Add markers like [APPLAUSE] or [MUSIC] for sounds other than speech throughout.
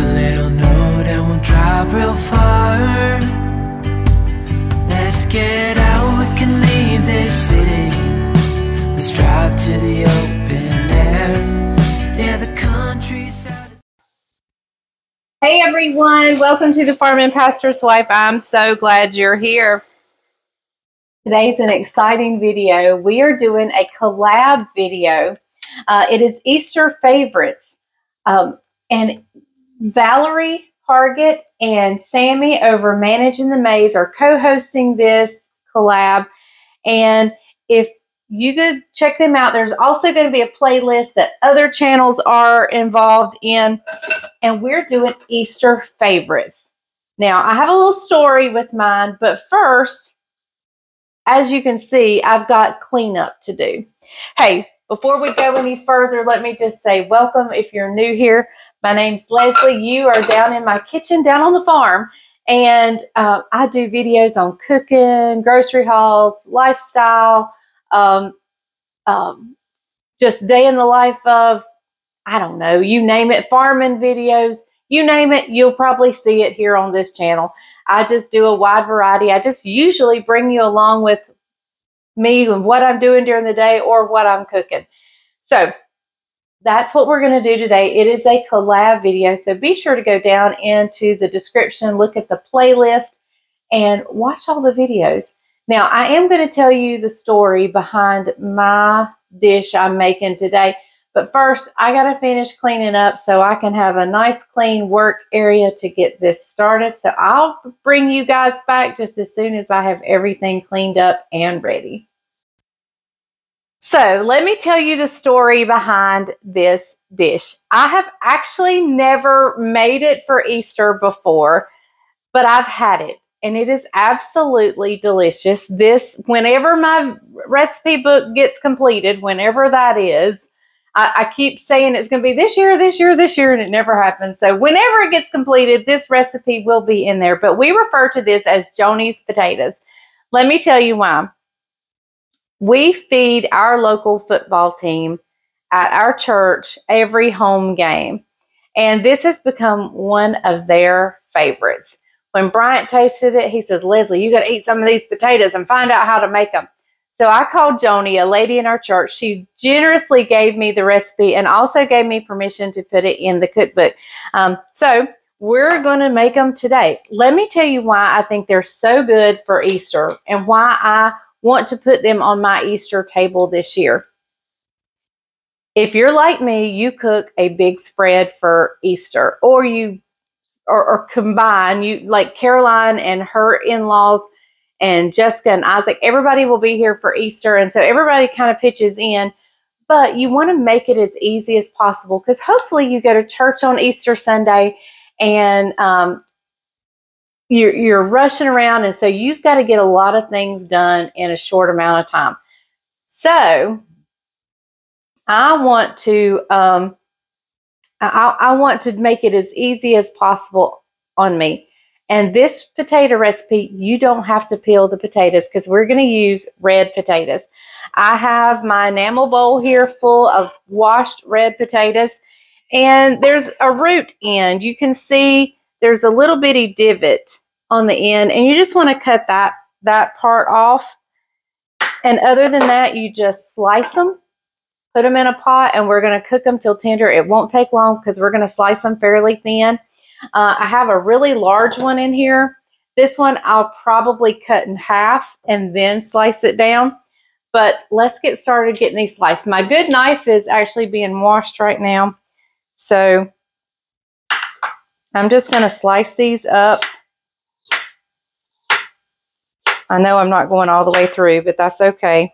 A little note drive real far. Let's get out, we can leave this city. Let's drive to the open air. Yeah, the countryside. Hey everyone, welcome to the Farming Pastor's Wife. I'm so glad you're here. Today's an exciting video. We are doing a collab video. Uh, it is Easter favorites. Um, and Valerie Hargett and Sammy over Managing the Maze are co-hosting this collab. And if you could check them out, there's also going to be a playlist that other channels are involved in and we're doing Easter favorites. Now, I have a little story with mine, but first, as you can see, I've got cleanup to do. Hey, before we go any further, let me just say welcome if you're new here. My name's Leslie. You are down in my kitchen down on the farm, and uh, I do videos on cooking, grocery hauls, lifestyle, um, um, just day in the life of I don't know, you name it, farming videos, you name it, you'll probably see it here on this channel. I just do a wide variety. I just usually bring you along with me and what I'm doing during the day or what I'm cooking. So that's what we're going to do today. It is a collab video. So be sure to go down into the description, look at the playlist, and watch all the videos. Now, I am going to tell you the story behind my dish I'm making today. But first, I got to finish cleaning up so I can have a nice clean work area to get this started. So I'll bring you guys back just as soon as I have everything cleaned up and ready. So let me tell you the story behind this dish. I have actually never made it for Easter before, but I've had it and it is absolutely delicious. This, whenever my recipe book gets completed, whenever that is, I, I keep saying it's going to be this year, this year, this year, and it never happens. So whenever it gets completed, this recipe will be in there. But we refer to this as Joni's potatoes. Let me tell you why. We feed our local football team at our church every home game. And this has become one of their favorites. When Bryant tasted it, he said, Leslie, you got to eat some of these potatoes and find out how to make them. So I called Joni, a lady in our church. She generously gave me the recipe and also gave me permission to put it in the cookbook. Um, so we're going to make them today. Let me tell you why I think they're so good for Easter and why I want to put them on my Easter table this year. If you're like me, you cook a big spread for Easter or you or, or combine you like Caroline and her in-laws and Jessica and Isaac, everybody will be here for Easter. And so everybody kind of pitches in, but you want to make it as easy as possible because hopefully you go to church on Easter Sunday and um, you're, you're rushing around. And so you've got to get a lot of things done in a short amount of time. So I want to, um, I, I want to make it as easy as possible on me. And this potato recipe, you don't have to peel the potatoes because we're going to use red potatoes. I have my enamel bowl here full of washed red potatoes. And there's a root end. You can see there's a little bitty divot on the end. And you just want to cut that, that part off. And other than that, you just slice them, put them in a pot, and we're going to cook them till tender. It won't take long because we're going to slice them fairly thin. Uh, I have a really large one in here. This one I'll probably cut in half and then slice it down. But let's get started getting these sliced. My good knife is actually being washed right now. So I'm just going to slice these up. I know I'm not going all the way through, but that's okay.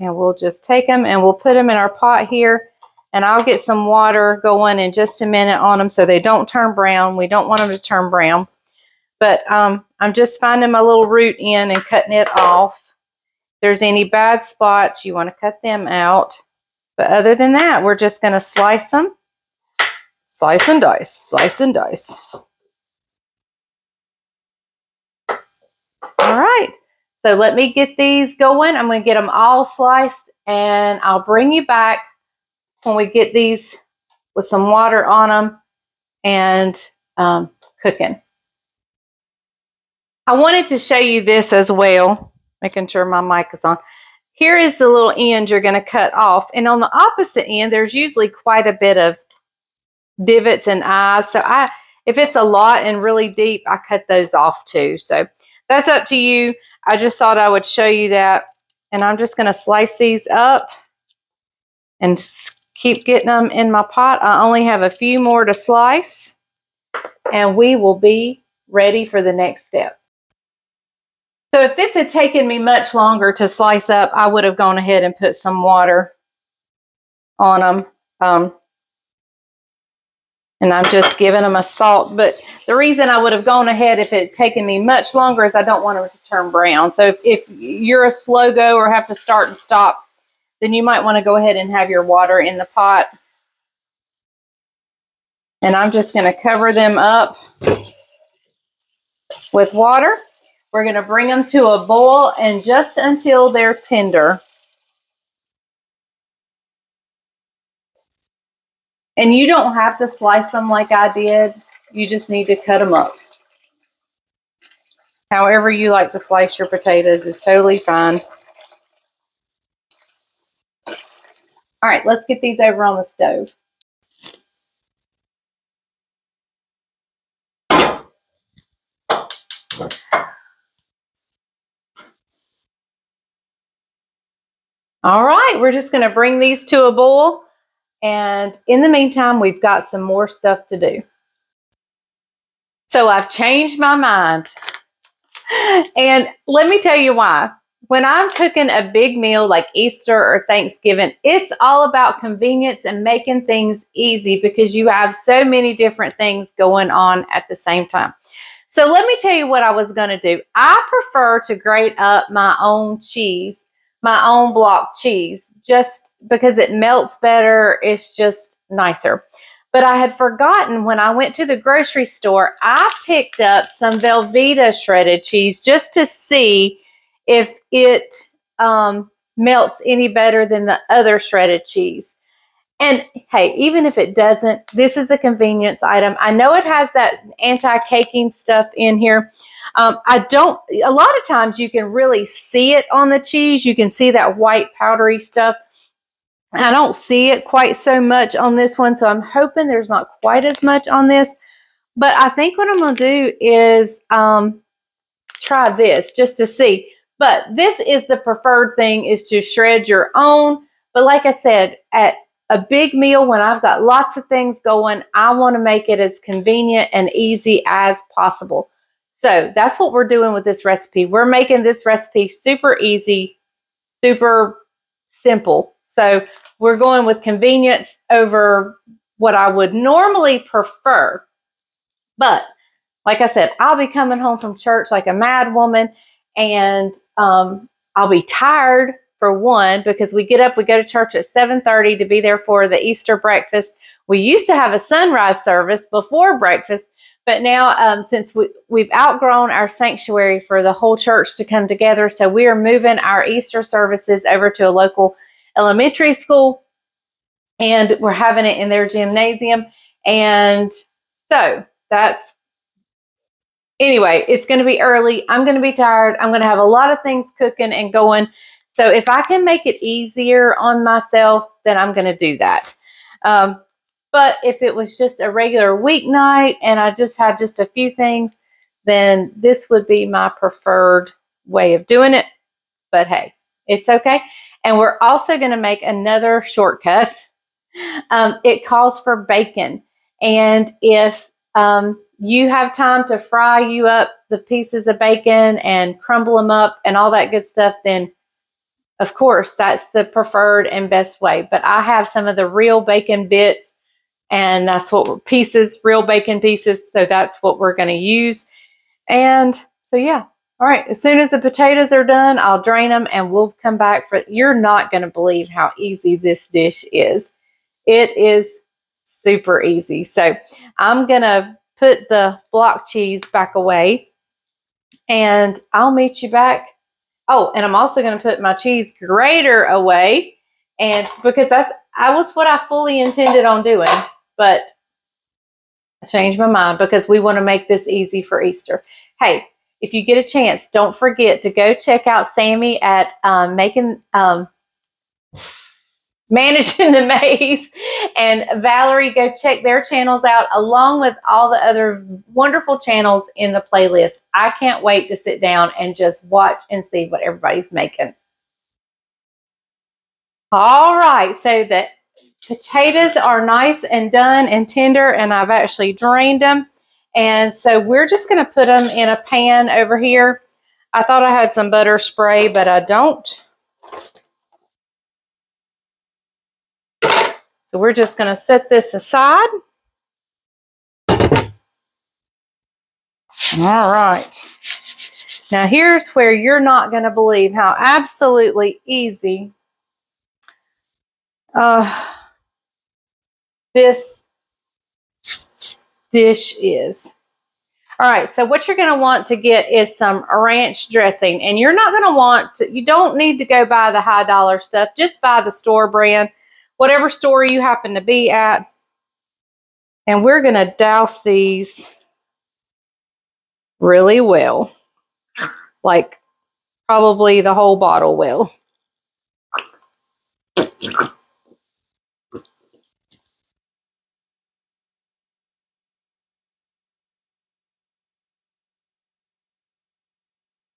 And we'll just take them and we'll put them in our pot here. And I'll get some water going in just a minute on them so they don't turn brown. We don't want them to turn brown. But um, I'm just finding my little root in and cutting it off. If there's any bad spots, you want to cut them out. But other than that, we're just going to slice them. Slice and dice, slice and dice. All right, so let me get these going. I'm going to get them all sliced and I'll bring you back when we get these with some water on them and um, cooking. I wanted to show you this as well, making sure my mic is on. Here is the little end you're going to cut off. And on the opposite end, there's usually quite a bit of divots and eyes. So I, if it's a lot and really deep, I cut those off too. So that's up to you. I just thought I would show you that. And I'm just going to slice these up and keep getting them in my pot. I only have a few more to slice and we will be ready for the next step. So if this had taken me much longer to slice up, I would have gone ahead and put some water on them. Um, and I'm just giving them a salt. But the reason I would have gone ahead if it had taken me much longer is I don't want them to turn brown. So if, if you're a slow go or have to start and stop, then you might want to go ahead and have your water in the pot. And I'm just going to cover them up with water. We're going to bring them to a boil and just until they're tender. And you don't have to slice them like I did. You just need to cut them up. However you like to slice your potatoes is totally fine. All right, let's get these over on the stove. All right, we're just going to bring these to a boil. And in the meantime, we've got some more stuff to do. So I've changed my mind. And let me tell you why. When I'm cooking a big meal like Easter or Thanksgiving, it's all about convenience and making things easy because you have so many different things going on at the same time. So let me tell you what I was going to do. I prefer to grate up my own cheese my own block cheese just because it melts better. It's just nicer. But I had forgotten when I went to the grocery store, I picked up some Velveeta shredded cheese just to see if it um, melts any better than the other shredded cheese. And hey, even if it doesn't, this is a convenience item. I know it has that anti-caking stuff in here, um, I don't, a lot of times you can really see it on the cheese. You can see that white powdery stuff. I don't see it quite so much on this one, so I'm hoping there's not quite as much on this. But I think what I'm going to do is um, try this just to see. But this is the preferred thing is to shred your own. But like I said, at a big meal when I've got lots of things going, I want to make it as convenient and easy as possible. So that's what we're doing with this recipe. We're making this recipe super easy, super simple. So we're going with convenience over what I would normally prefer. But like I said, I'll be coming home from church like a mad woman and um, I'll be tired for one because we get up, we go to church at 7.30 to be there for the Easter breakfast. We used to have a sunrise service before breakfast, but now, um, since we, we've outgrown our sanctuary for the whole church to come together, so we are moving our Easter services over to a local elementary school, and we're having it in their gymnasium. And so that's anyway, it's going to be early. I'm going to be tired. I'm going to have a lot of things cooking and going. So if I can make it easier on myself, then I'm going to do that. Um, but if it was just a regular weeknight and I just had just a few things, then this would be my preferred way of doing it. But hey, it's okay. And we're also going to make another shortcut. Um, it calls for bacon. And if um, you have time to fry you up the pieces of bacon and crumble them up and all that good stuff, then of course, that's the preferred and best way. But I have some of the real bacon bits, and that's what pieces, real bacon pieces. So that's what we're going to use. And so, yeah. All right. As soon as the potatoes are done, I'll drain them and we'll come back for. You're not going to believe how easy this dish is. It is super easy. So I'm going to put the block cheese back away and I'll meet you back. Oh, and I'm also going to put my cheese grater away. And because that's, I was what I fully intended on doing, but I changed my mind because we want to make this easy for Easter. Hey, if you get a chance, don't forget to go check out Sammy at um, making um, managing [LAUGHS] the maze and Valerie go check their channels out along with all the other wonderful channels in the playlist. I can't wait to sit down and just watch and see what everybody's making. All right, so the potatoes are nice and done and tender and I've actually drained them. And so we're just going to put them in a pan over here. I thought I had some butter spray, but I don't. So we're just going to set this aside. All right. Now here's where you're not going to believe how absolutely easy uh, this dish is. All right, so what you're going to want to get is some ranch dressing. And you're not going to want to, you don't need to go buy the high dollar stuff. Just buy the store brand whatever store you happen to be at. And we're going to douse these really well. Like probably the whole bottle will.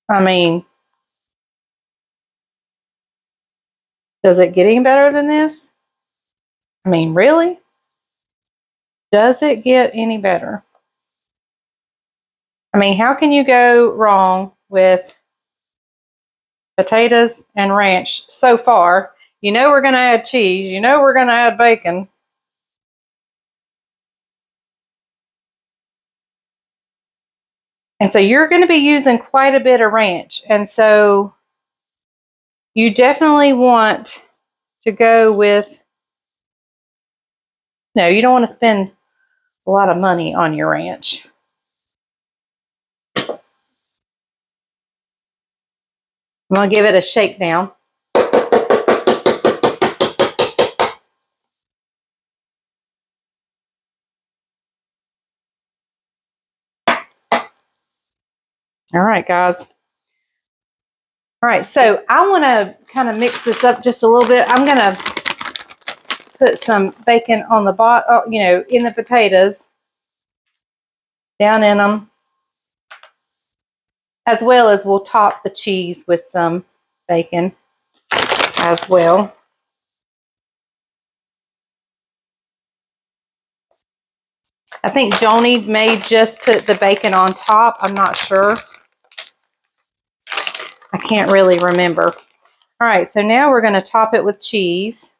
I mean, does it get any better than this? I mean, really? Does it get any better? I mean, how can you go wrong with potatoes and ranch so far? You know we're going to add cheese. You know we're going to add bacon. And so you're going to be using quite a bit of ranch. And so you definitely want to go with no, you don't want to spend a lot of money on your ranch. I'm going to give it a shake down. All right, guys. All right, so I want to kind of mix this up just a little bit. I'm going to put some bacon on the bottom, oh, you know, in the potatoes, down in them, as well as we'll top the cheese with some bacon as well. I think Joni may just put the bacon on top. I'm not sure. I can't really remember. All right, so now we're going to top it with cheese.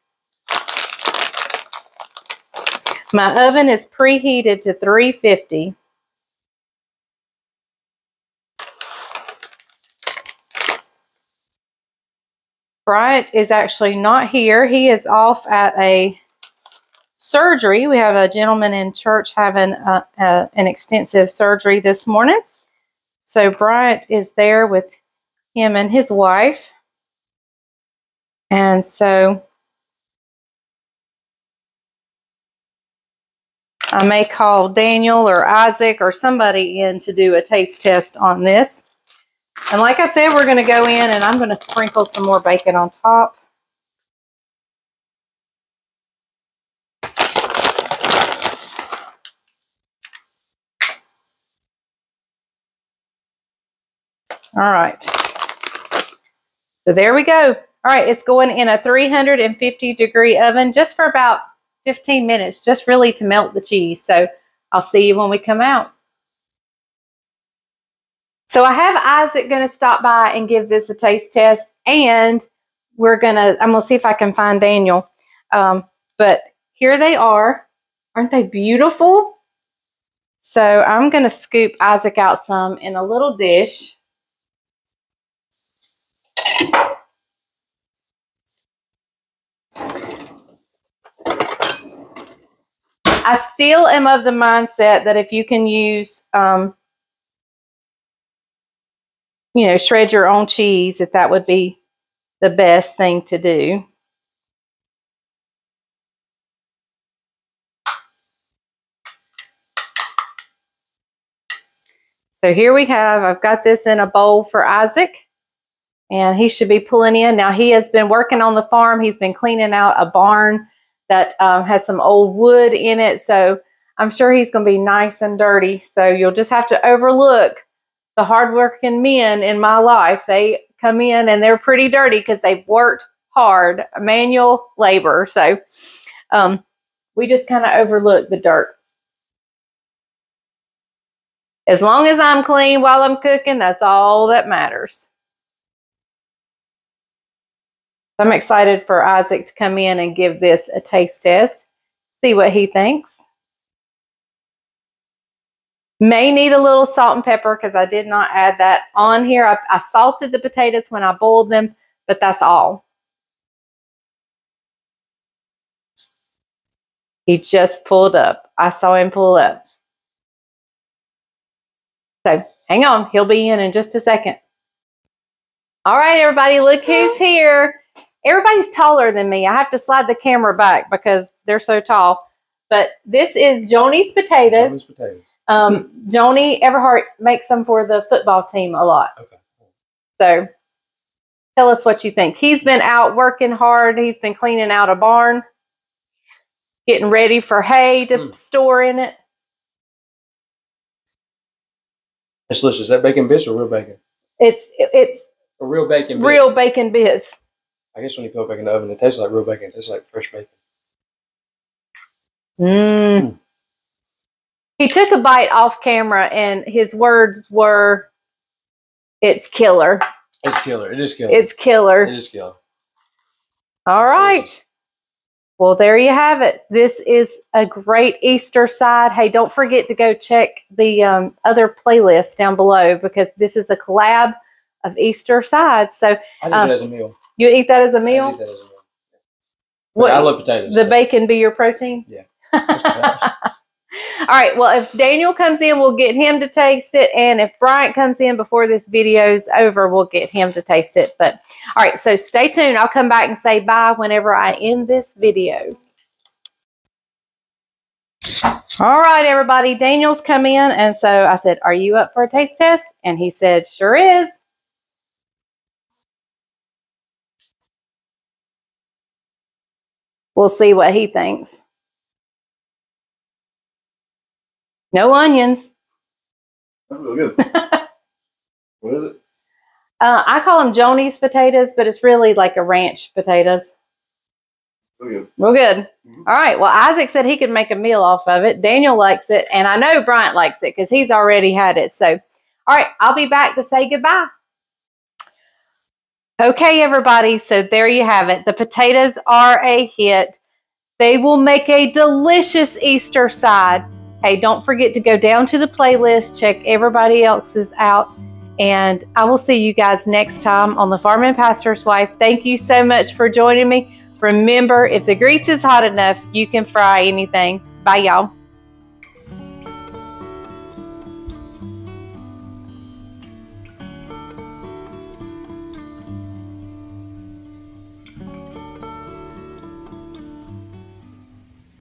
My oven is preheated to 350. Bryant is actually not here. He is off at a surgery. We have a gentleman in church having a, a, an extensive surgery this morning. So Bryant is there with him and his wife. And so I may call Daniel or Isaac or somebody in to do a taste test on this. And like I said, we're going to go in and I'm going to sprinkle some more bacon on top. All right. So there we go. All right, it's going in a 350 degree oven just for about 15 minutes just really to melt the cheese. So I'll see you when we come out. So I have Isaac going to stop by and give this a taste test. And we're gonna. I'm gonna see if I can find Daniel. Um, but here they are. Aren't they beautiful? So I'm gonna scoop Isaac out some in a little dish. I still am of the mindset that if you can use, um, you know, shred your own cheese, that that would be the best thing to do. So here we have, I've got this in a bowl for Isaac and he should be pulling in. Now he has been working on the farm. He's been cleaning out a barn that um, has some old wood in it. So I'm sure he's going to be nice and dirty. So you'll just have to overlook the hardworking men in my life. They come in and they're pretty dirty because they've worked hard, manual labor. So um, we just kind of overlook the dirt. As long as I'm clean while I'm cooking, that's all that matters. I'm excited for Isaac to come in and give this a taste test, see what he thinks. May need a little salt and pepper because I did not add that on here. I, I salted the potatoes when I boiled them, but that's all. He just pulled up. I saw him pull up. So hang on, he'll be in in just a second. All right, everybody, look who's here everybody's taller than me. I have to slide the camera back because they're so tall. But this is Joni's potatoes. Joni's potatoes. Um, Joni Everhart makes them for the football team a lot. Okay. So tell us what you think. He's been out working hard. He's been cleaning out a barn, getting ready for hay to Mm. store in it. It's delicious. Is that bacon bits or real bacon? It's it's Or real bacon bits. real bacon bits. I guess when you put it back in the oven, it tastes like real bacon. It tastes like fresh bacon. Mm. He took a bite off camera, and his words were, "It's killer. It's killer. It is killer. It's killer." it is killer. All right. Well, there you have it. This is a great Easter side. Hey, don't forget to go check the um, other playlist down below because this is a collab of Easter sides. So I eat Um, it as a meal. You eat that as a meal. as a meal. What- I love potatoes. the so- bacon be your protein? Yeah. [LAUGHS] All right. Well, if Daniel comes in, we'll get him to taste it. And if Bryant comes in before this video's over, we'll get him to taste it. But all right. So stay tuned. I'll come back and say bye whenever I end this video. All right, everybody. Daniel's come in. And so I said, Are you up for a taste test? And he said, Sure is. We'll see what he thinks. No onions. That's really good. [LAUGHS] what is it? Uh, I call them Joni's potatoes, but it's really like a ranch potatoes. Really good. Real good. Mhm. All right. Well, Isaac said he could make a meal off of it. Daniel likes it, and I know Bryant likes it because he's already had it. So, all right, I'll be back to say goodbye. Okay, everybody. So there you have it. The potatoes are a hit. They will make a delicious Easter side. Hey, don't forget to go down to the playlist, check everybody else's out, and I will see you guys next time on The Farming Pastor's Wife. Thank you so much for joining me. Remember, if the grease is hot enough, you can fry anything. Bye, y'all.